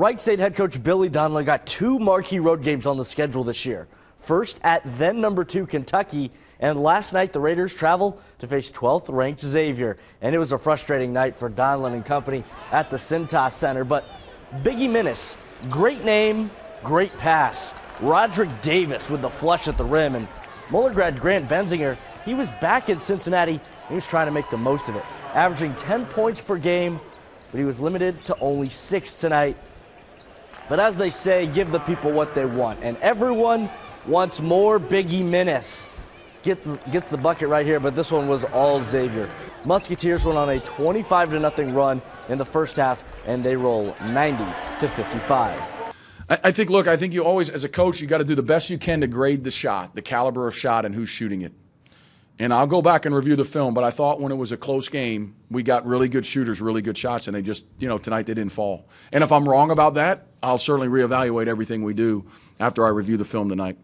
Wright State head coach Billy Donlon got two marquee road games on the schedule this year. First at then number two Kentucky, and last night the Raiders travel to face 12th ranked Xavier. And it was a frustrating night for Donlon and company at the Cintas Center. But Biggie Minnis, great name, great pass. Roderick Davis with the flush at the rim, and Moeller grad Grant Benzinger, he was back in Cincinnati. He was trying to make the most of it, averaging 10 points per game, but he was limited to only six tonight. But as they say, give the people what they want. And everyone wants more Biggie Minnis. Get the, gets the bucket right here, but this one was all Xavier. Musketeers went on a 25 to nothing run in the first half, and they roll 90 to 55. I think, look, I think you always, as a coach, you got to do the best you can to grade the shot, the caliber of shot, and who's shooting it. And I'll go back and review the film, but I thought when it was a close game, we got really good shooters, really good shots, and they just, you know, tonight they didn't fall. And if I'm wrong about that, I'll certainly reevaluate everything we do after I review the film tonight.